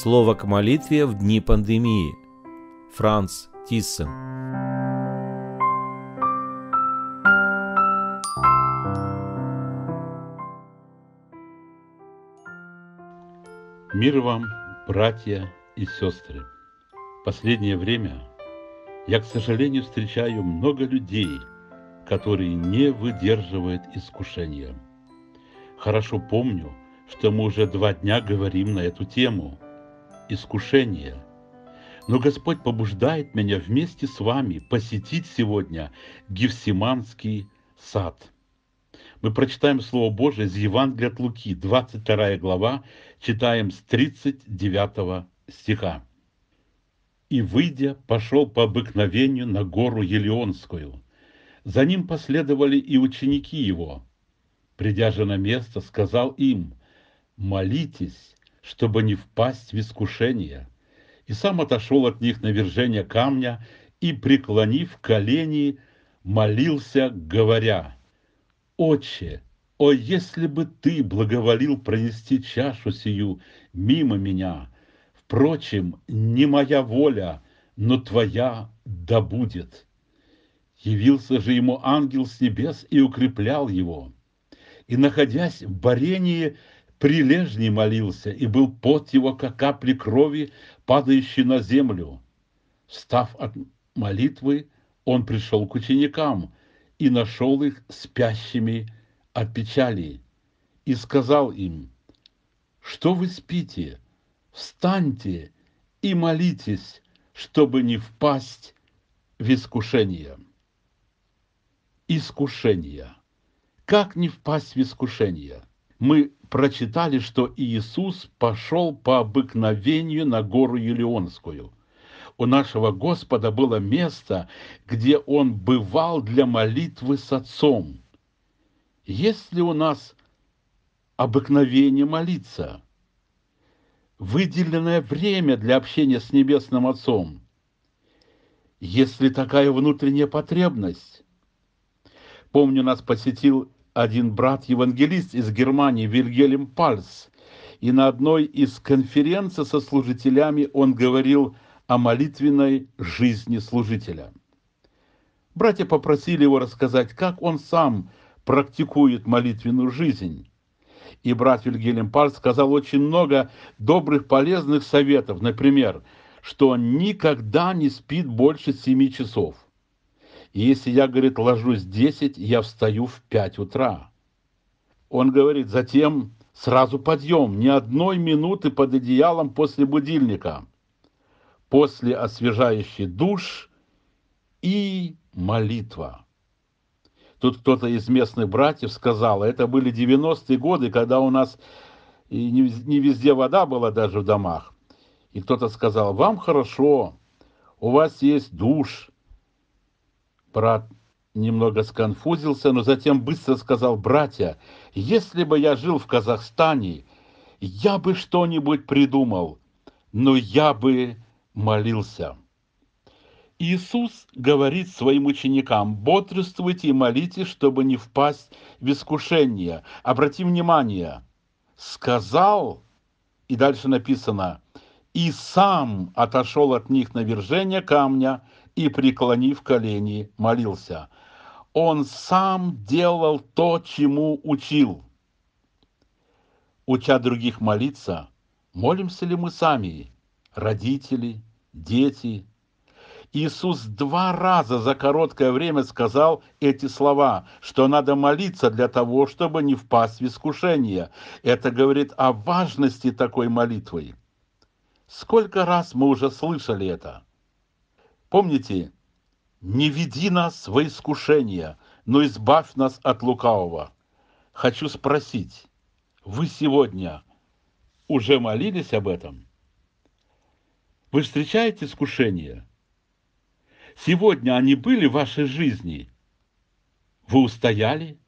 Слово к молитве в дни пандемии. Франц Тиссен. Мир вам, братья и сестры! Последнее время я, к сожалению, встречаю много людей, которые не выдерживают искушения. Хорошо помню, что мы уже два дня говорим на эту тему – искушение. Но Господь побуждает меня вместе с вами посетить сегодня Гефсиманский сад – мы прочитаем Слово Божие из Евангелия от Луки, 22 глава, читаем с 39 стиха. «И, выйдя, пошел по обыкновению на гору Елеонскую. За ним последовали и ученики его. Придя же на место, сказал им, «Молитесь, чтобы не впасть в искушение». И сам отошел от них на вержение камня и, преклонив колени, молился, говоря, Отче, о, если бы Ты благоволил пронести чашу сию мимо меня! Впрочем, не моя воля, но Твоя да будет. Явился же ему ангел с небес и укреплял его. И, находясь в борении, прилежней молился, и был пот его, как капли крови, падающий на землю. Встав от молитвы, он пришел к ученикам – и нашел их спящими от печали, и сказал им, что вы спите, встаньте и молитесь, чтобы не впасть в искушение. Искушение. Как не впасть в искушение? Мы прочитали, что Иисус пошел по обыкновению на гору Елеонскую – у нашего Господа было место, где Он бывал для молитвы с Отцом. Есть ли у нас обыкновение молиться? Выделенное время для общения с Небесным Отцом? Есть ли такая внутренняя потребность? Помню, нас посетил один брат-евангелист из Германии, Вильгельм Пальс, и на одной из конференций со служителями он говорил – о молитвенной жизни служителя. Братья попросили его рассказать, как он сам практикует молитвенную жизнь. И брат Вильгельм Паль сказал очень много добрых, полезных советов. Например, что он никогда не спит больше семи часов. И если я, говорит, ложусь в 10, я встаю в 5 утра. Он говорит, затем сразу подъем, ни одной минуты под одеялом после будильника – после освежающий душ и молитва. Тут кто-то из местных братьев сказал, это были 90-е годы, когда у нас не везде вода была даже в домах. И кто-то сказал, вам хорошо, у вас есть душ. Брат немного сконфузился, но затем быстро сказал, братья, если бы я жил в Казахстане, я бы что-нибудь придумал, но я бы молился. Иисус говорит своим ученикам, бодрствуйте и молитесь, чтобы не впасть в искушение. Обрати внимание, сказал, и дальше написано, и сам отошел от них на вержение камня и, преклонив колени, молился. Он сам делал то, чему учил. Уча других молиться, молимся ли мы сами? родители, дети. Иисус два раза за короткое время сказал эти слова, что надо молиться для того, чтобы не впасть в искушение. Это говорит о важности такой молитвы. Сколько раз мы уже слышали это? Помните, не веди нас во искушение, но избавь нас от лукавого. Хочу спросить, вы сегодня уже молились об этом? Вы встречаете искушения? Сегодня они были в вашей жизни. Вы устояли?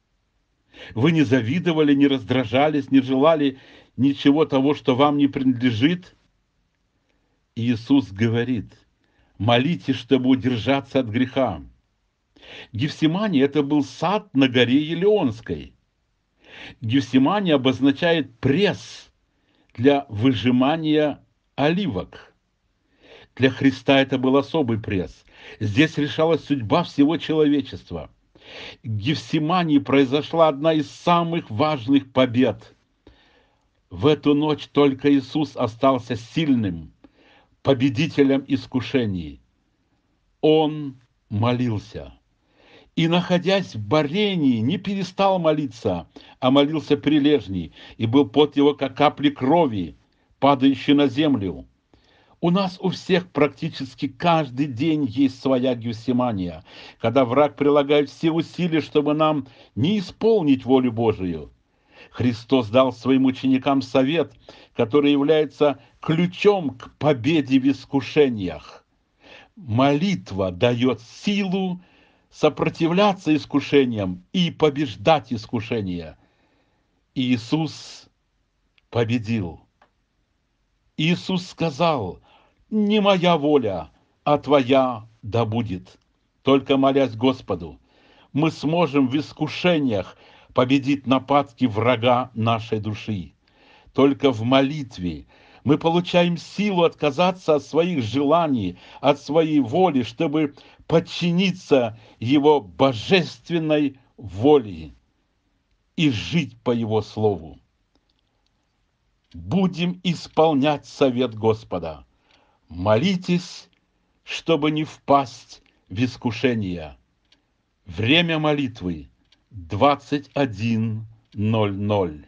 Вы не завидовали, не раздражались, не желали ничего того, что вам не принадлежит? Иисус говорит, молитесь, чтобы удержаться от греха. Гефсимания – это был сад на горе Елеонской. Гефсимания обозначает пресс для выжимания оливок. Для Христа это был особый пресс. Здесь решалась судьба всего человечества. В Гефсимании произошла одна из самых важных побед. В эту ночь только Иисус остался сильным, победителем искушений. Он молился. И, находясь в борении, не перестал молиться, а молился прилежней, и был под его, как капли крови, падающей на землю. У нас у всех практически каждый день есть своя гюсимания, когда враг прилагает все усилия, чтобы нам не исполнить волю Божию. Христос дал своим ученикам совет, который является ключом к победе в искушениях. Молитва дает силу сопротивляться искушениям и побеждать искушения. Иисус победил. Иисус сказал, не моя воля, а твоя да будет. Только молясь Господу, мы сможем в искушениях победить нападки врага нашей души. Только в молитве мы получаем силу отказаться от своих желаний, от своей воли, чтобы подчиниться Его божественной воле и жить по Его Слову. Будем исполнять совет Господа – Молитесь, чтобы не впасть в искушение. Время молитвы 21.00.